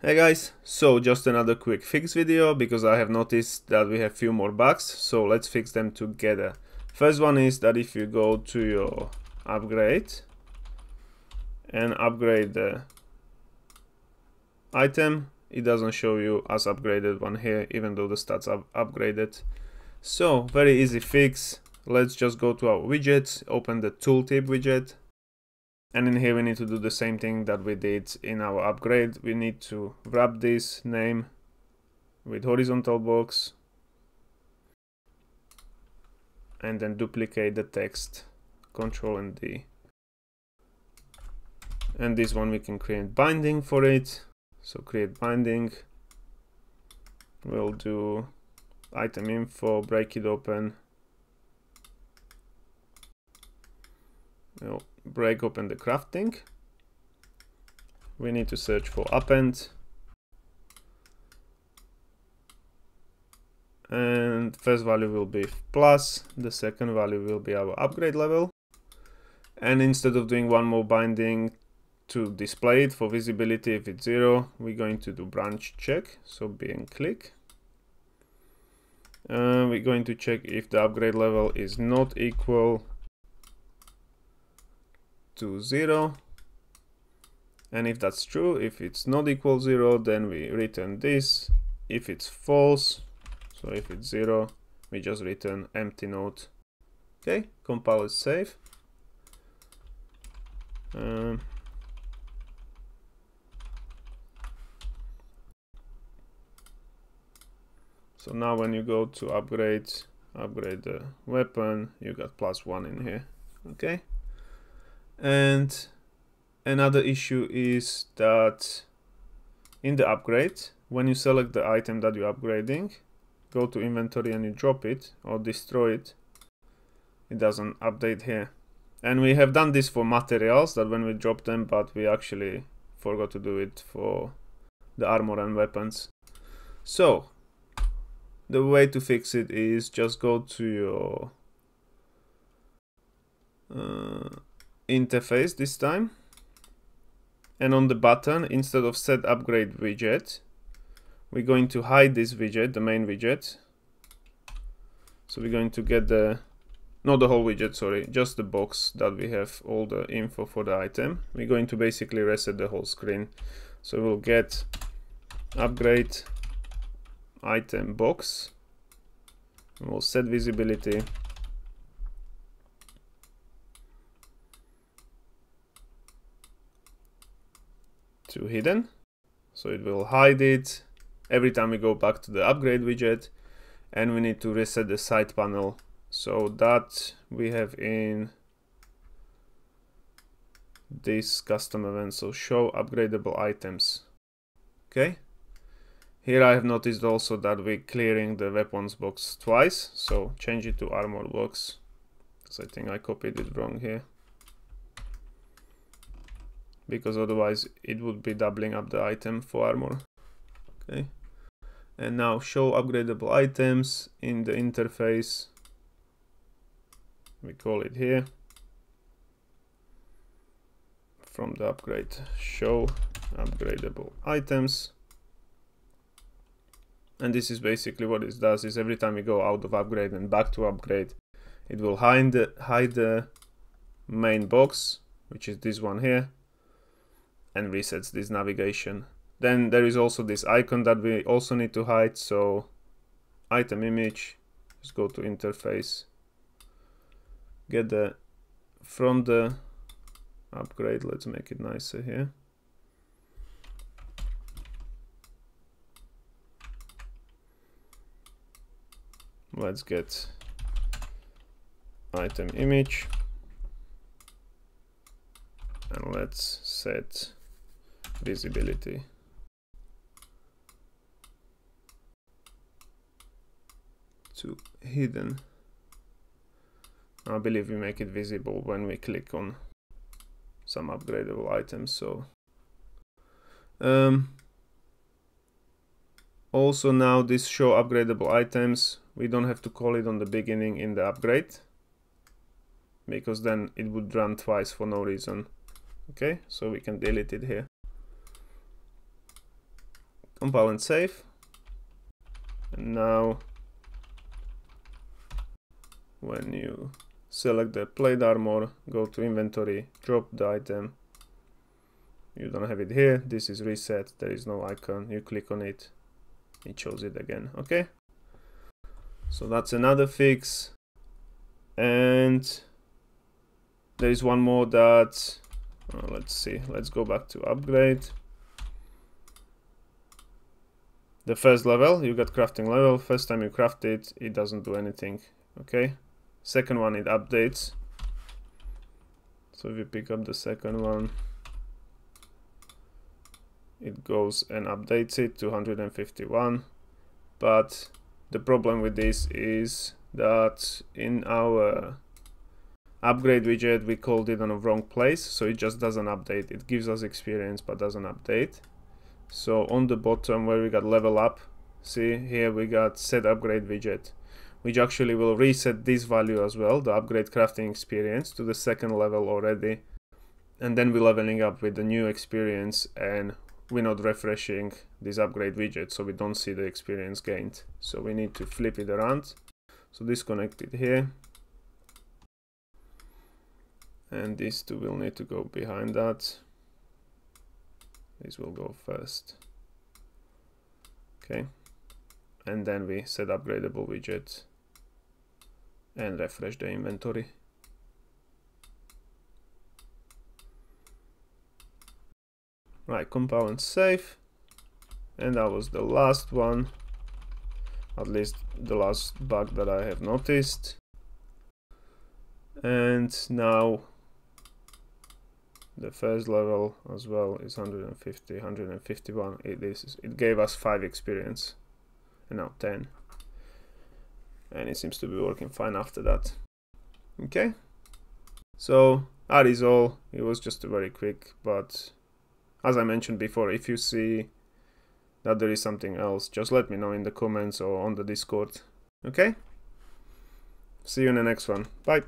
Hey guys, so just another quick fix video because I have noticed that we have few more bugs, so let's fix them together. First one is that if you go to your upgrade and upgrade the item, it doesn't show you as upgraded one here even though the stats are upgraded. So very easy fix, let's just go to our widgets, open the tooltip widget and in here we need to do the same thing that we did in our upgrade. We need to wrap this name with horizontal box and then duplicate the text, Control and D. And this one we can create binding for it. So create binding. We'll do item info, break it open. Break open the crafting. We need to search for append. And first value will be plus, the second value will be our upgrade level. And instead of doing one more binding to display it for visibility if it's zero, we're going to do branch check, so being click. Uh, we're going to check if the upgrade level is not equal to 0 and if that's true if it's not equal 0 then we return this. If it's false so if it's 0 we just return empty node. Okay compile is safe. Um, so now when you go to upgrade upgrade the weapon you got plus one in here. Okay and another issue is that in the upgrade, when you select the item that you're upgrading, go to inventory and you drop it or destroy it, it doesn't update here. And we have done this for materials that when we drop them, but we actually forgot to do it for the armor and weapons. So the way to fix it is just go to your uh, interface this time. And on the button instead of set upgrade widget we're going to hide this widget the main widget. So we're going to get the not the whole widget sorry just the box that we have all the info for the item. We're going to basically reset the whole screen. So we'll get upgrade item box. We'll set visibility to hidden. So it will hide it every time we go back to the upgrade widget and we need to reset the side panel. So that we have in this custom event. So show upgradable items. Okay. Here I have noticed also that we're clearing the weapons box twice. So change it to armor box. Because I think I copied it wrong here because otherwise it would be doubling up the item for armor. Okay. And now show upgradable items in the interface. We call it here. From the upgrade show upgradable items. And this is basically what it does is every time we go out of upgrade and back to upgrade it will hide the, hide the main box which is this one here and resets this navigation. Then there is also this icon that we also need to hide. So item image, just go to interface, get the from the upgrade. Let's make it nicer here. Let's get item image and let's set visibility. to hidden. I believe we make it visible when we click on some upgradable items. So um, also now this show upgradable items, we don't have to call it on the beginning in the upgrade because then it would run twice for no reason. Okay, so we can delete it here. Compile and save and now when you select the plate armor go to inventory drop the item. You don't have it here. This is reset. There is no icon. You click on it. It shows it again. Okay. So that's another fix. And there is one more that uh, let's see. Let's go back to upgrade the first level you got crafting level. First time you craft it it doesn't do anything okay? Second one it updates. So if you pick up the second one it goes and updates it to 151 but the problem with this is that in our upgrade widget we called it on a wrong place. So it just doesn't update. It gives us experience but doesn't update so on the bottom where we got level up see here we got set upgrade widget which actually will reset this value as well the upgrade crafting experience to the second level already. And then we're leveling up with the new experience and we're not refreshing this upgrade widget so we don't see the experience gained. So we need to flip it around. So disconnect it here. And these two will need to go behind that this will go first. Okay. And then we set upgradable widget and refresh the inventory. Right compile and save and that was the last one. At least the last bug that I have noticed. And now the first level as well is 150 151 it is it gave us 5 experience and now 10 and it seems to be working fine after that okay so that is all it was just very quick but as I mentioned before, if you see that there is something else, just let me know in the comments or on the Discord. Okay? See you in the next one. Bye.